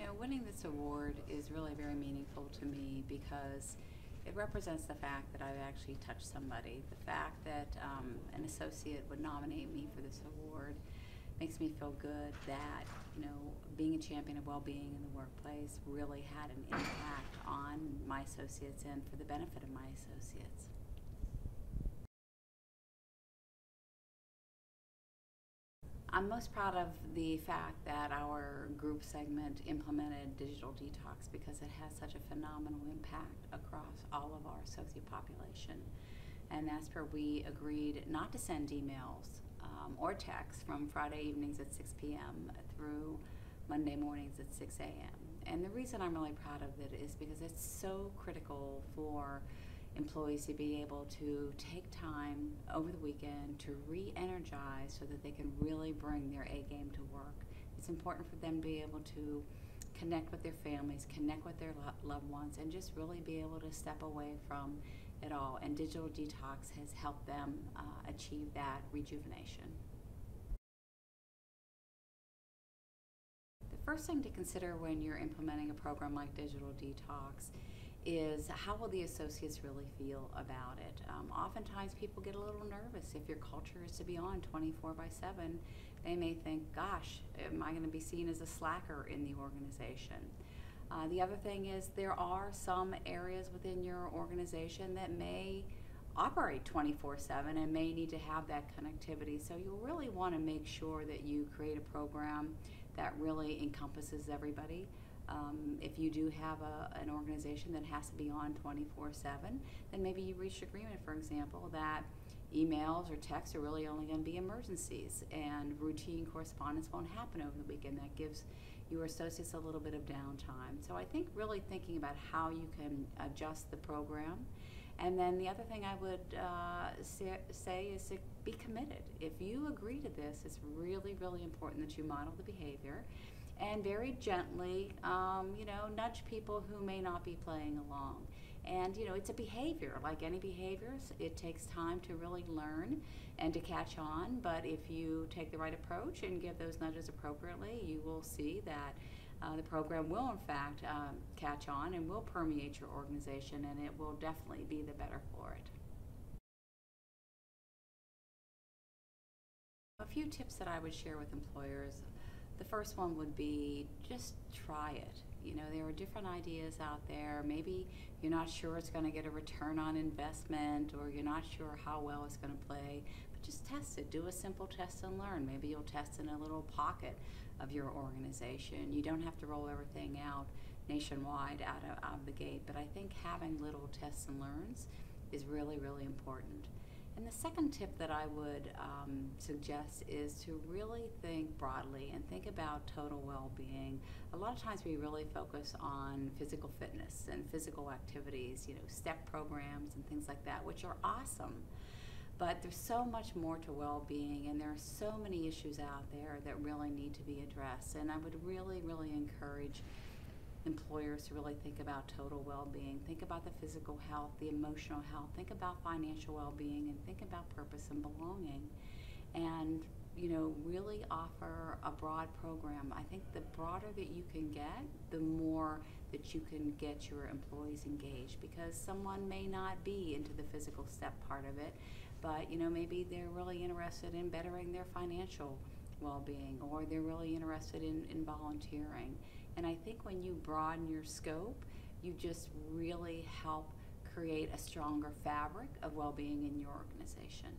You know, winning this award is really very meaningful to me because it represents the fact that I've actually touched somebody. The fact that um, an associate would nominate me for this award makes me feel good that you know being a champion of well-being in the workplace really had an impact on my associates and for the benefit of my associates. I'm most proud of the fact that our group segment implemented digital detox because it has such a phenomenal impact across all of our associate population. And as per, we agreed not to send emails um, or texts from Friday evenings at 6 p.m. through Monday mornings at 6 a.m. And the reason I'm really proud of it is because it's so critical for employees to be able to take time over the weekend to re-energize so that they can really bring their A game to work. It's important for them to be able to connect with their families, connect with their lo loved ones, and just really be able to step away from it all. And digital detox has helped them uh, achieve that rejuvenation. The first thing to consider when you're implementing a program like Digital Detox is how will the associates really feel about it? Um, oftentimes people get a little nervous if your culture is to be on 24 by 7. They may think, gosh, am I going to be seen as a slacker in the organization? Uh, the other thing is there are some areas within your organization that may operate 24-7 and may need to have that connectivity. So you'll really want to make sure that you create a program that really encompasses everybody. Um, if you do have a, an organization that has to be on 24 7, then maybe you reach agreement, for example, that emails or texts are really only going to be emergencies and routine correspondence won't happen over the weekend. That gives your associates a little bit of downtime. So I think really thinking about how you can adjust the program. And then the other thing I would uh, say is to be committed. If you agree to this, it's really, really important that you model the behavior and very gently, um, you know, nudge people who may not be playing along. And, you know, it's a behavior, like any behaviors. It takes time to really learn and to catch on, but if you take the right approach and give those nudges appropriately, you will see that uh, the program will, in fact, um, catch on and will permeate your organization, and it will definitely be the better for it. A few tips that I would share with employers the first one would be just try it. You know, there are different ideas out there. Maybe you're not sure it's going to get a return on investment or you're not sure how well it's going to play, but just test it. Do a simple test and learn. Maybe you'll test in a little pocket of your organization. You don't have to roll everything out nationwide out of, out of the gate, but I think having little tests and learns is really, really important. And the second tip that I would um, suggest is to really think broadly and think about total well being. A lot of times we really focus on physical fitness and physical activities, you know, step programs and things like that, which are awesome. But there's so much more to well being, and there are so many issues out there that really need to be addressed. And I would really, really encourage employers to really think about total well-being. Think about the physical health the emotional health. Think about financial well-being and think about purpose and belonging. And you know really offer a broad program. I think the broader that you can get the more that you can get your employees engaged because someone may not be into the physical step part of it but you know maybe they're really interested in bettering their financial well-being or they're really interested in, in volunteering and I think when you broaden your scope, you just really help create a stronger fabric of well being in your organization.